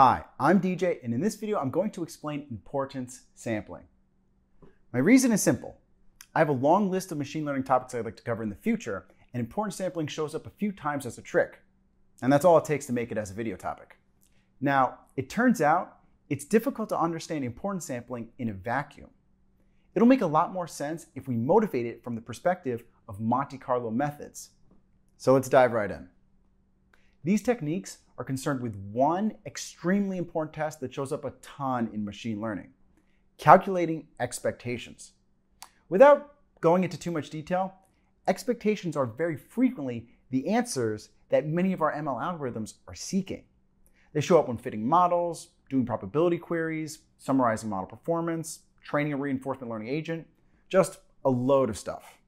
Hi, I'm DJ, and in this video, I'm going to explain importance sampling. My reason is simple. I have a long list of machine learning topics I'd like to cover in the future, and importance sampling shows up a few times as a trick. And that's all it takes to make it as a video topic. Now, it turns out it's difficult to understand importance sampling in a vacuum. It'll make a lot more sense if we motivate it from the perspective of Monte Carlo methods. So let's dive right in. These techniques are concerned with one extremely important test that shows up a ton in machine learning calculating expectations. Without going into too much detail, expectations are very frequently the answers that many of our ML algorithms are seeking. They show up when fitting models, doing probability queries, summarizing model performance, training a reinforcement learning agent, just a load of stuff.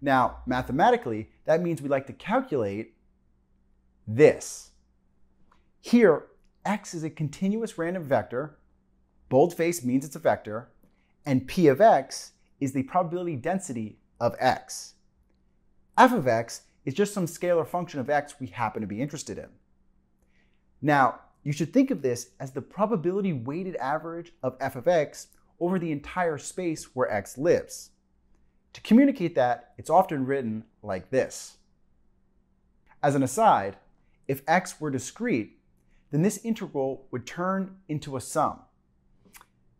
Now, mathematically, that means we like to calculate this. Here, x is a continuous random vector, boldface means it's a vector, and p of x is the probability density of x. f of x is just some scalar function of x we happen to be interested in. Now, you should think of this as the probability weighted average of f of x over the entire space where x lives. To communicate that, it's often written like this. As an aside, if x were discrete, then this integral would turn into a sum.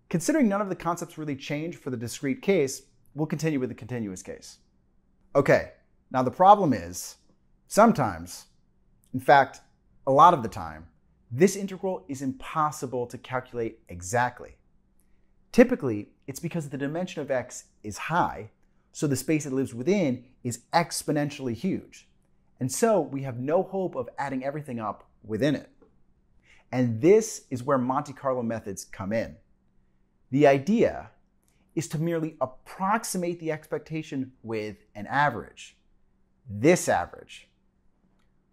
Considering none of the concepts really change for the discrete case, we'll continue with the continuous case. Okay, now the problem is, sometimes, in fact, a lot of the time, this integral is impossible to calculate exactly. Typically, it's because the dimension of x is high, so the space it lives within is exponentially huge. And so we have no hope of adding everything up within it. And this is where Monte Carlo methods come in. The idea is to merely approximate the expectation with an average. This average.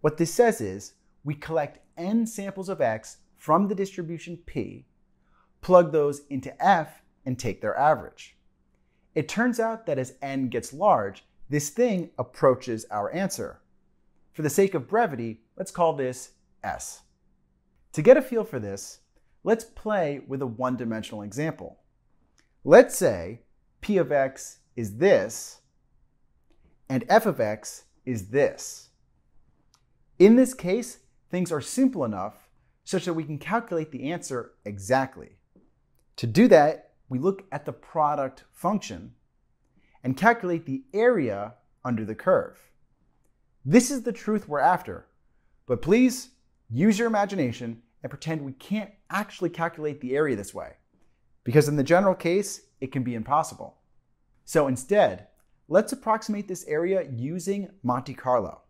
What this says is we collect n samples of x from the distribution p, plug those into f, and take their average. It turns out that as n gets large, this thing approaches our answer. For the sake of brevity, let's call this s. To get a feel for this, let's play with a one-dimensional example. Let's say p of x is this, and f of x is this. In this case, things are simple enough such that we can calculate the answer exactly. To do that, we look at the product function and calculate the area under the curve. This is the truth we're after, but please use your imagination and pretend we can't actually calculate the area this way, because in the general case, it can be impossible. So instead, let's approximate this area using Monte Carlo.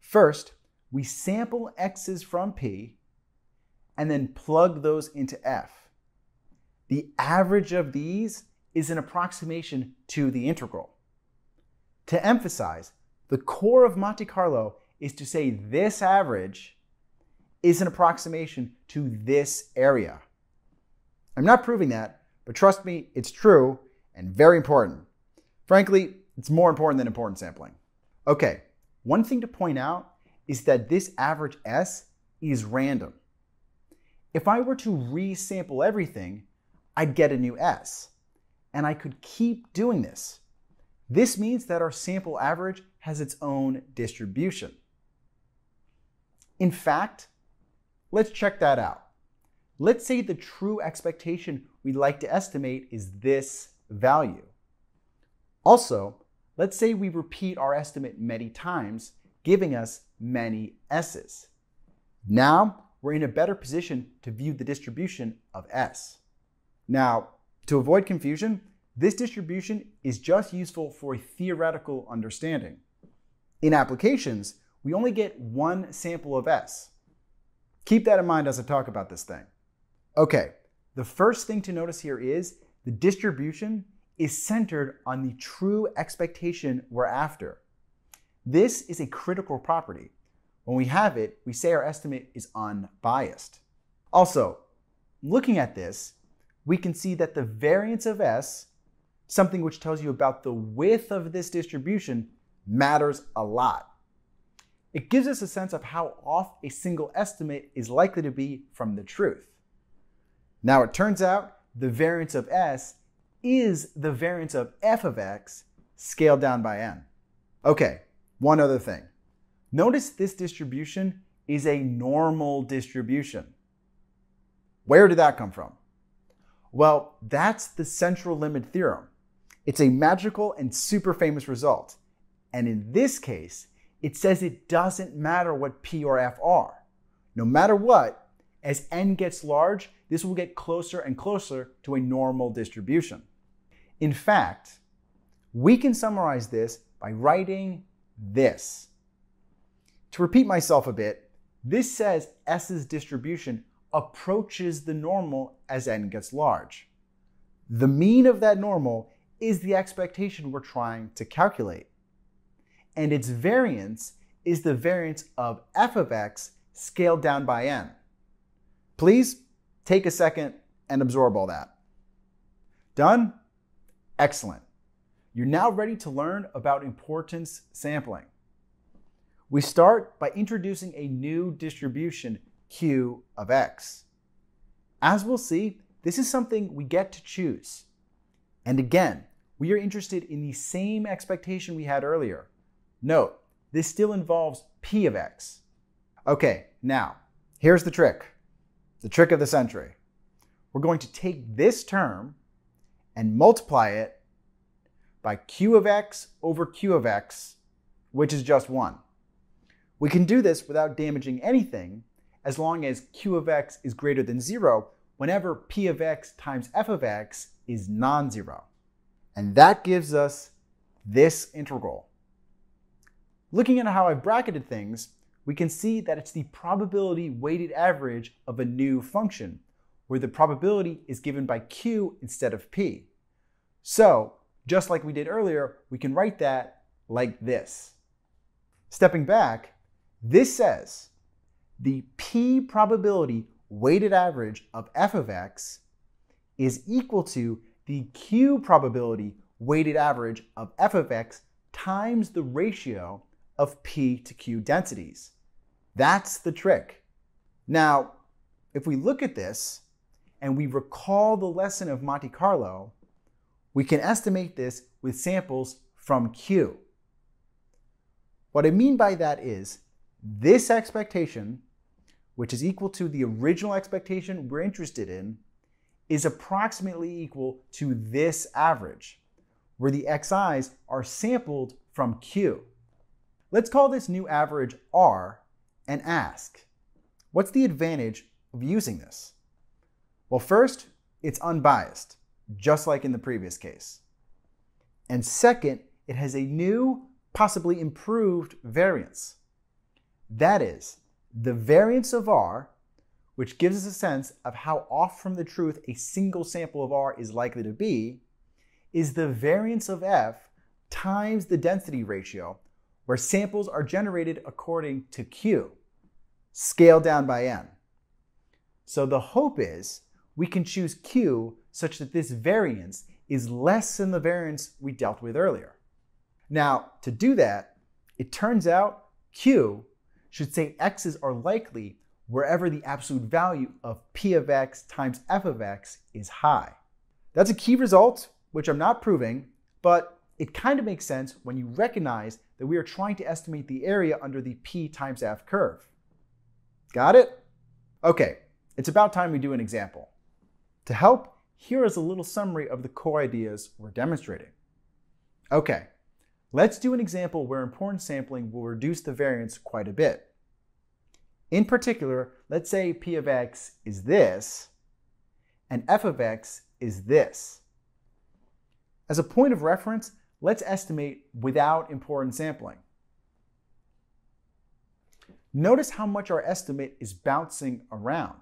First, we sample x's from P and then plug those into F. The average of these is an approximation to the integral. To emphasize, the core of Monte Carlo is to say this average is an approximation to this area. I'm not proving that, but trust me, it's true and very important. Frankly, it's more important than importance sampling. Okay, one thing to point out is that this average S is random. If I were to resample everything, I'd get a new S. And I could keep doing this. This means that our sample average has its own distribution. In fact, let's check that out. Let's say the true expectation we'd like to estimate is this value. Also, let's say we repeat our estimate many times, giving us many S's. Now, we're in a better position to view the distribution of S. Now, to avoid confusion, this distribution is just useful for a theoretical understanding. In applications, we only get one sample of S. Keep that in mind as I talk about this thing. Okay, the first thing to notice here is the distribution is centered on the true expectation we're after. This is a critical property. When we have it, we say our estimate is unbiased. Also, looking at this, we can see that the variance of S, something which tells you about the width of this distribution, matters a lot. It gives us a sense of how off a single estimate is likely to be from the truth. Now it turns out the variance of S is the variance of f of x scaled down by n. Okay, one other thing. Notice this distribution is a normal distribution. Where did that come from? Well, that's the central limit theorem. It's a magical and super famous result. And in this case, it says it doesn't matter what P or F are. No matter what, as n gets large, this will get closer and closer to a normal distribution. In fact, we can summarize this by writing this. To repeat myself a bit, this says S's distribution approaches the normal as n gets large. The mean of that normal is the expectation we're trying to calculate. And its variance is the variance of f of x scaled down by n. Please take a second and absorb all that. Done? Excellent. You're now ready to learn about importance sampling. We start by introducing a new distribution, q of x. As we'll see, this is something we get to choose. And again, we are interested in the same expectation we had earlier. Note, this still involves p of x. Okay, now, here's the trick. The trick of the century. We're going to take this term and multiply it by q of x over q of x, which is just 1. We can do this without damaging anything as long as q of x is greater than 0 whenever p of x times f of x is non-zero. And that gives us this integral. Looking at how I've bracketed things, we can see that it's the probability weighted average of a new function, where the probability is given by q instead of p. So, just like we did earlier, we can write that like this. Stepping back, this says the p probability weighted average of f of x is equal to the q probability weighted average of f of x times the ratio of p to q densities. That's the trick. Now, if we look at this and we recall the lesson of Monte Carlo, we can estimate this with samples from Q. What I mean by that is this expectation, which is equal to the original expectation we're interested in, is approximately equal to this average, where the xi's are sampled from Q. Let's call this new average R and ask, what's the advantage of using this? Well, first, it's unbiased just like in the previous case. And second, it has a new, possibly improved variance. That is, the variance of R, which gives us a sense of how off from the truth a single sample of R is likely to be, is the variance of F times the density ratio, where samples are generated according to Q, scaled down by N. So the hope is we can choose Q such that this variance is less than the variance we dealt with earlier. Now, to do that, it turns out Q should say x's are likely wherever the absolute value of p of x times f of x is high. That's a key result, which I'm not proving, but it kind of makes sense when you recognize that we are trying to estimate the area under the p times f curve. Got it? Okay, it's about time we do an example. To help, here is a little summary of the core ideas we're demonstrating. Okay, let's do an example where importance sampling will reduce the variance quite a bit. In particular, let's say p of x is this, and f of x is this. As a point of reference, let's estimate without importance sampling. Notice how much our estimate is bouncing around.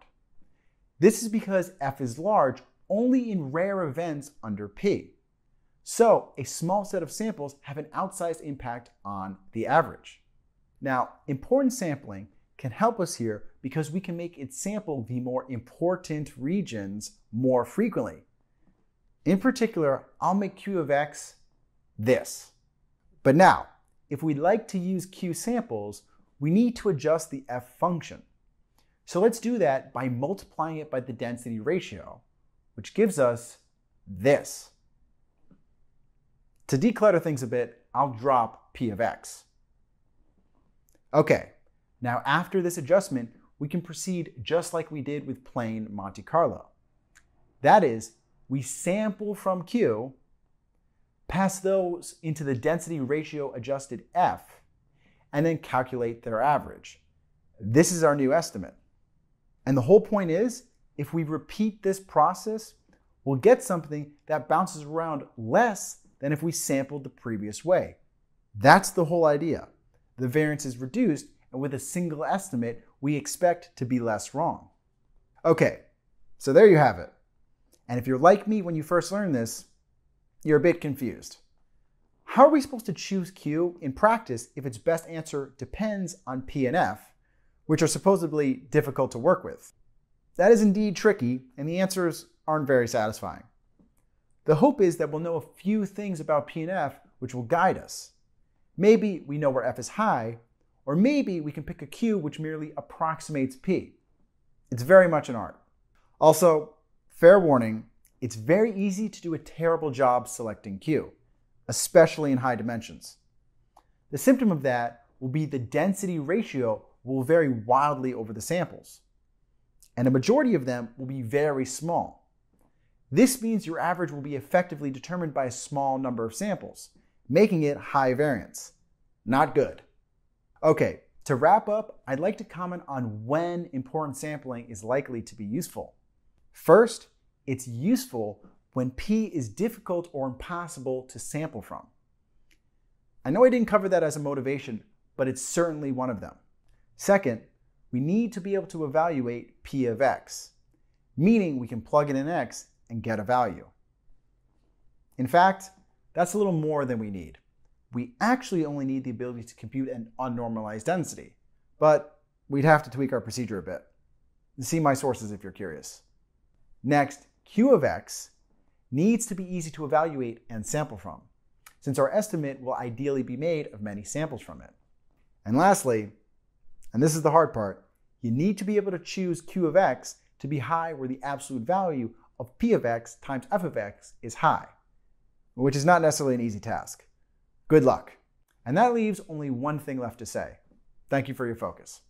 This is because f is large only in rare events under P. So a small set of samples have an outsized impact on the average. Now, importance sampling can help us here because we can make it sample the more important regions more frequently. In particular, I'll make Q of X this. But now, if we'd like to use Q samples, we need to adjust the f function. So let's do that by multiplying it by the density ratio, which gives us this. To declutter things a bit, I'll drop p of x. Okay, now after this adjustment, we can proceed just like we did with plain Monte Carlo. That is, we sample from Q, pass those into the density ratio adjusted F, and then calculate their average. This is our new estimate. And the whole point is, if we repeat this process, we'll get something that bounces around less than if we sampled the previous way. That's the whole idea. The variance is reduced, and with a single estimate, we expect to be less wrong. Okay, so there you have it. And if you're like me when you first learned this, you're a bit confused. How are we supposed to choose Q in practice if its best answer depends on P and F, which are supposedly difficult to work with? That is indeed tricky, and the answers aren't very satisfying. The hope is that we'll know a few things about P and F which will guide us. Maybe we know where F is high, or maybe we can pick a Q which merely approximates P. It's very much an art. Also, fair warning, it's very easy to do a terrible job selecting Q, especially in high dimensions. The symptom of that will be the density ratio will vary wildly over the samples, and a majority of them will be very small. This means your average will be effectively determined by a small number of samples, making it high variance. Not good. Okay, to wrap up, I'd like to comment on when importance sampling is likely to be useful. First, it's useful when P is difficult or impossible to sample from. I know I didn't cover that as a motivation, but it's certainly one of them. Second, we need to be able to evaluate P of x, meaning we can plug in an x and get a value. In fact, that's a little more than we need. We actually only need the ability to compute an unnormalized density, but we'd have to tweak our procedure a bit. See my sources if you're curious. Next, Q of x needs to be easy to evaluate and sample from, since our estimate will ideally be made of many samples from it. And lastly, and this is the hard part, you need to be able to choose Q of x to be high where the absolute value of P of x times F of x is high, which is not necessarily an easy task. Good luck. And that leaves only one thing left to say. Thank you for your focus.